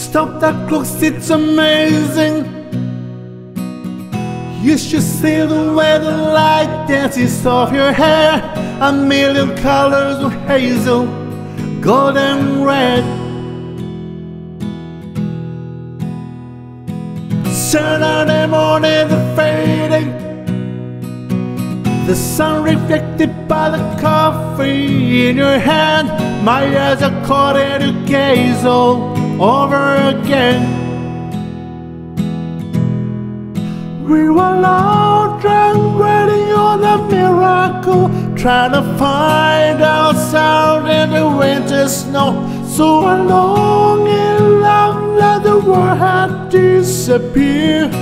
Stop that clock, it's amazing. You should see the way the light dances off your hair. A million colors of hazel, gold and red. Saturday morning, the fading. The sun reflected by the coffee in your hand. My eyes are caught in a gaze all over again. We were out and waiting on a miracle, trying to find ourselves in the winter snow. So along in love that the world had disappeared.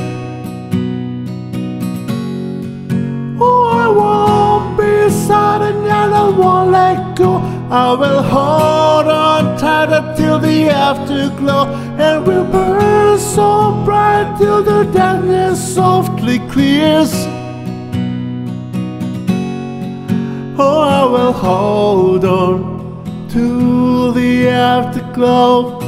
Oh, I won't be sad and I won't let go. I will hold until the afterglow and we'll burn so bright till the darkness softly clears. Oh, I will hold on to the afterglow.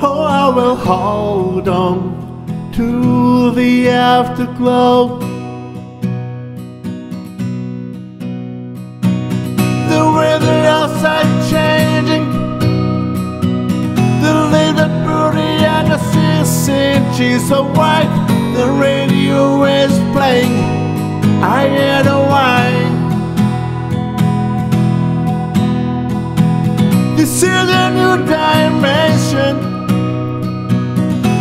Oh, I will hold on to the afterglow. She's so white. The radio is playing. I hear the wine. This is a new dimension.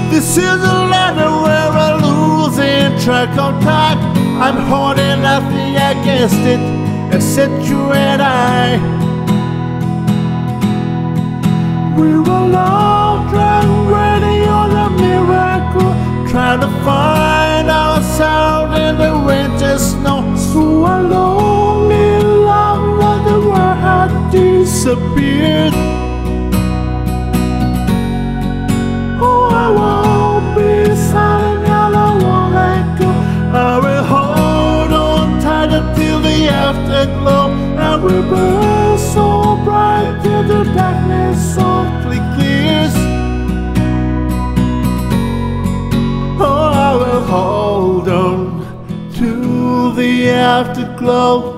This is a letter where I'm losing track of time. I'm holding nothing against it except you and I. We will loved disappeared. Oh, I won't be silent and I won't let go. I will hold on tight until the afterglow. And we burn so bright till the darkness softly clears. Oh, I will hold on to the afterglow.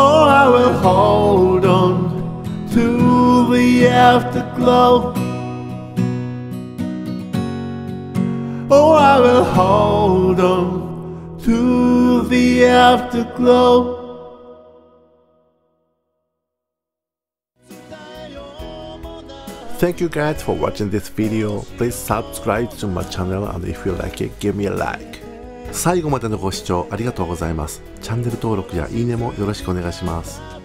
Oh, I will hold on to the afterglow. Oh, I will hold on to the afterglow. Thank you guys for watching this video. Please subscribe to my channel and if you like it, give me a like. 最後までのご視聴ありがとうございます。チャンネル登録やいいねもよろしくお願いします。